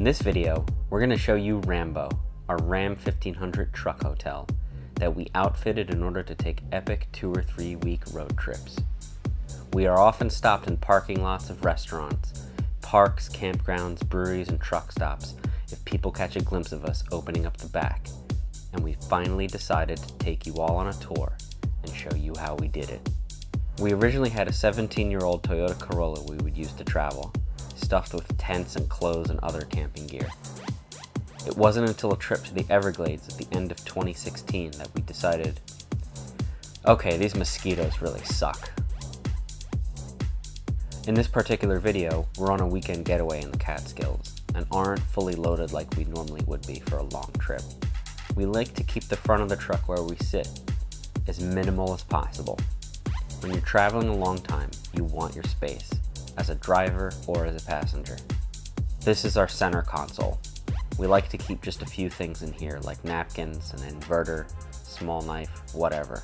In this video, we're going to show you Rambo, our Ram 1500 truck hotel that we outfitted in order to take epic two or three week road trips. We are often stopped in parking lots of restaurants, parks, campgrounds, breweries, and truck stops if people catch a glimpse of us opening up the back. And we finally decided to take you all on a tour and show you how we did it. We originally had a 17 year old Toyota Corolla we would use to travel, stuffed with tents and clothes and other camping gear. It wasn't until a trip to the Everglades at the end of 2016 that we decided, okay, these mosquitoes really suck. In this particular video, we're on a weekend getaway in the Catskills and aren't fully loaded like we normally would be for a long trip. We like to keep the front of the truck where we sit as minimal as possible. When you're traveling a long time, you want your space, as a driver or as a passenger. This is our center console. We like to keep just a few things in here, like napkins, an inverter, small knife, whatever.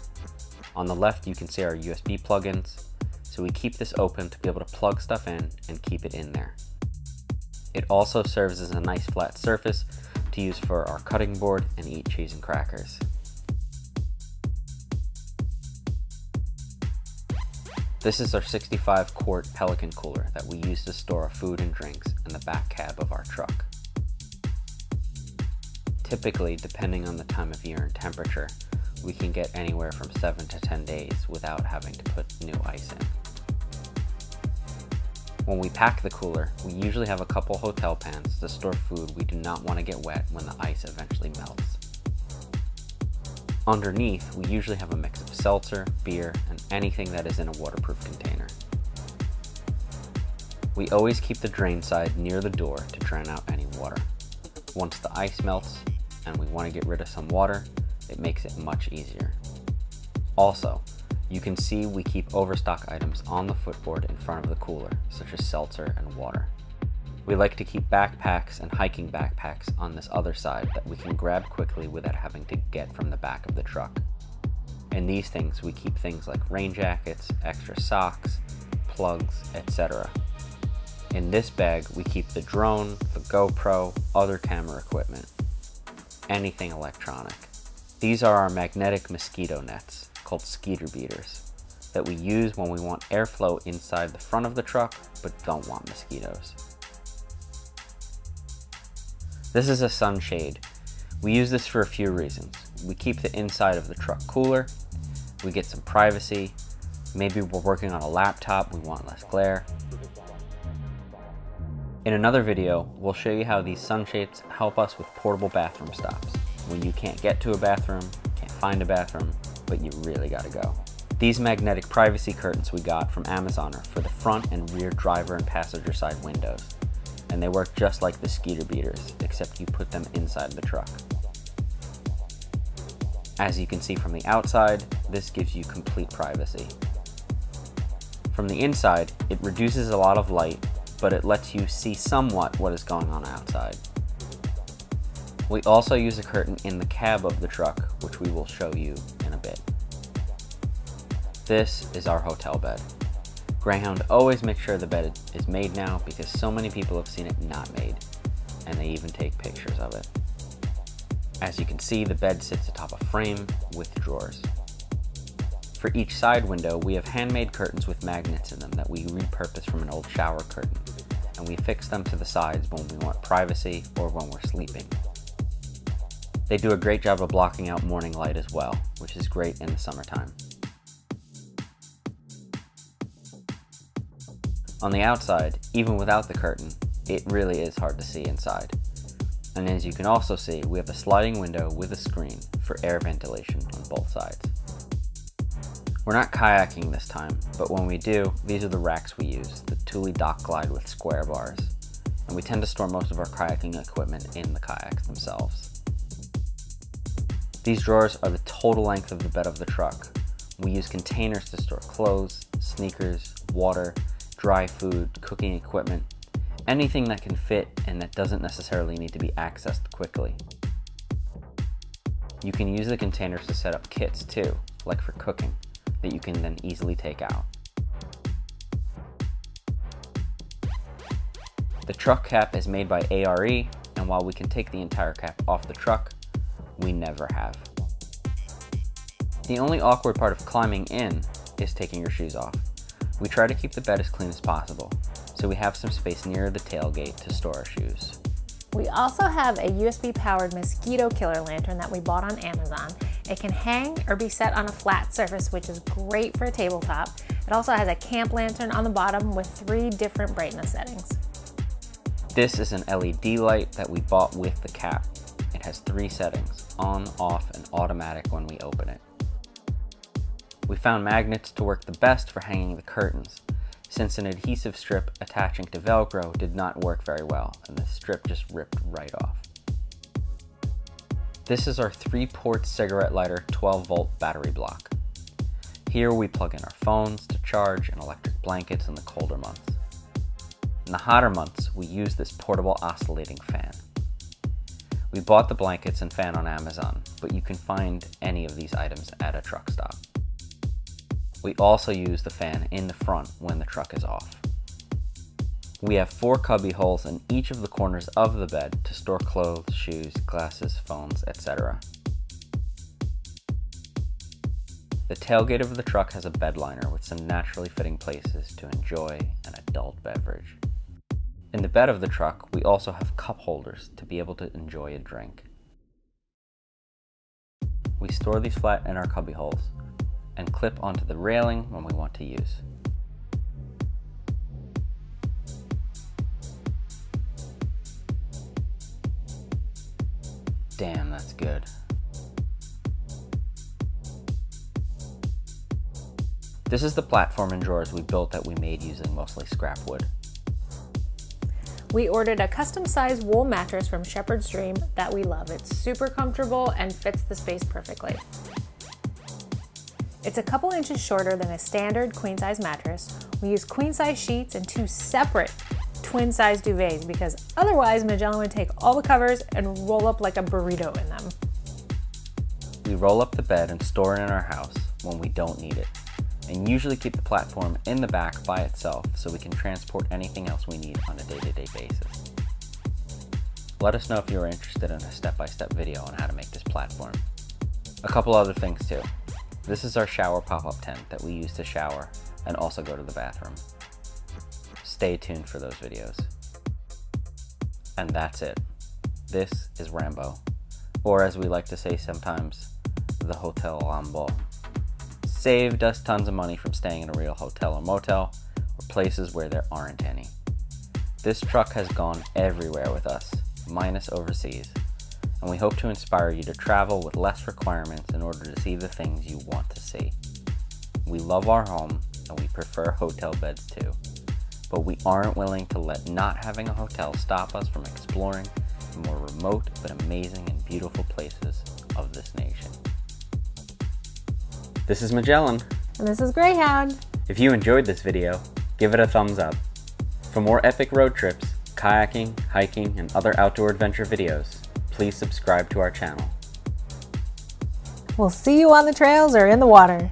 On the left, you can see our USB plugins, so we keep this open to be able to plug stuff in and keep it in there. It also serves as a nice flat surface to use for our cutting board and eat cheese and crackers. This is our 65 quart Pelican cooler that we use to store our food and drinks in the back cab of our truck. Typically, depending on the time of year and temperature, we can get anywhere from 7 to 10 days without having to put new ice in. When we pack the cooler, we usually have a couple hotel pans to store food we do not want to get wet when the ice eventually melts. Underneath, we usually have a mix of seltzer, beer, and anything that is in a waterproof container. We always keep the drain side near the door to drain out any water. Once the ice melts and we want to get rid of some water, it makes it much easier. Also, you can see we keep overstock items on the footboard in front of the cooler, such as seltzer and water. We like to keep backpacks and hiking backpacks on this other side that we can grab quickly without having to get from the back of the truck. In these things, we keep things like rain jackets, extra socks, plugs, etc. In this bag, we keep the drone, the GoPro, other camera equipment, anything electronic. These are our magnetic mosquito nets, called skeeter beaters, that we use when we want airflow inside the front of the truck but don't want mosquitoes. This is a sunshade. We use this for a few reasons. We keep the inside of the truck cooler, we get some privacy, maybe we're working on a laptop, we want less glare. In another video, we'll show you how these sunshades help us with portable bathroom stops. When you can't get to a bathroom, can't find a bathroom, but you really gotta go. These magnetic privacy curtains we got from Amazon are for the front and rear driver and passenger side windows and they work just like the skeeter beaters, except you put them inside the truck. As you can see from the outside, this gives you complete privacy. From the inside, it reduces a lot of light, but it lets you see somewhat what is going on outside. We also use a curtain in the cab of the truck, which we will show you in a bit. This is our hotel bed. Greyhound always makes sure the bed is made now because so many people have seen it not made, and they even take pictures of it. As you can see, the bed sits atop a frame with drawers. For each side window, we have handmade curtains with magnets in them that we repurpose from an old shower curtain, and we fix them to the sides when we want privacy or when we're sleeping. They do a great job of blocking out morning light as well, which is great in the summertime. On the outside, even without the curtain, it really is hard to see inside. And as you can also see, we have a sliding window with a screen for air ventilation on both sides. We're not kayaking this time, but when we do, these are the racks we use, the Thule Dock Glide with square bars. And we tend to store most of our kayaking equipment in the kayaks themselves. These drawers are the total length of the bed of the truck. We use containers to store clothes, sneakers, water, dry food, cooking equipment, anything that can fit and that doesn't necessarily need to be accessed quickly. You can use the containers to set up kits too, like for cooking, that you can then easily take out. The truck cap is made by ARE, and while we can take the entire cap off the truck, we never have. The only awkward part of climbing in is taking your shoes off. We try to keep the bed as clean as possible, so we have some space near the tailgate to store our shoes. We also have a USB powered mosquito killer lantern that we bought on Amazon. It can hang or be set on a flat surface, which is great for a tabletop. It also has a camp lantern on the bottom with three different brightness settings. This is an LED light that we bought with the cap. It has three settings, on, off, and automatic when we open it. We found magnets to work the best for hanging the curtains, since an adhesive strip attaching to Velcro did not work very well, and the strip just ripped right off. This is our 3-port cigarette lighter 12 volt battery block. Here we plug in our phones to charge and electric blankets in the colder months. In the hotter months, we use this portable oscillating fan. We bought the blankets and fan on Amazon, but you can find any of these items at a truck stop. We also use the fan in the front when the truck is off. We have four cubby holes in each of the corners of the bed to store clothes, shoes, glasses, phones, etc. The tailgate of the truck has a bed liner with some naturally fitting places to enjoy an adult beverage. In the bed of the truck, we also have cup holders to be able to enjoy a drink. We store these flat in our cubby holes and clip onto the railing when we want to use. Damn, that's good. This is the platform and drawers we built that we made using mostly scrap wood. We ordered a custom sized wool mattress from Shepherd's Dream that we love. It's super comfortable and fits the space perfectly. It's a couple inches shorter than a standard queen size mattress. We use queen size sheets and two separate twin size duvets because otherwise Magellan would take all the covers and roll up like a burrito in them. We roll up the bed and store it in our house when we don't need it, and usually keep the platform in the back by itself so we can transport anything else we need on a day-to-day -day basis. Let us know if you're interested in a step-by-step -step video on how to make this platform. A couple other things too. This is our shower pop-up tent that we use to shower and also go to the bathroom. Stay tuned for those videos. And that's it. This is Rambo, or as we like to say sometimes, the Hotel Rambo. Saved us tons of money from staying in a real hotel or motel, or places where there aren't any. This truck has gone everywhere with us, minus overseas and we hope to inspire you to travel with less requirements in order to see the things you want to see. We love our home and we prefer hotel beds too, but we aren't willing to let not having a hotel stop us from exploring the more remote but amazing and beautiful places of this nation. This is Magellan. And this is Greyhound. If you enjoyed this video, give it a thumbs up. For more epic road trips, kayaking, hiking, and other outdoor adventure videos, please subscribe to our channel. We'll see you on the trails or in the water.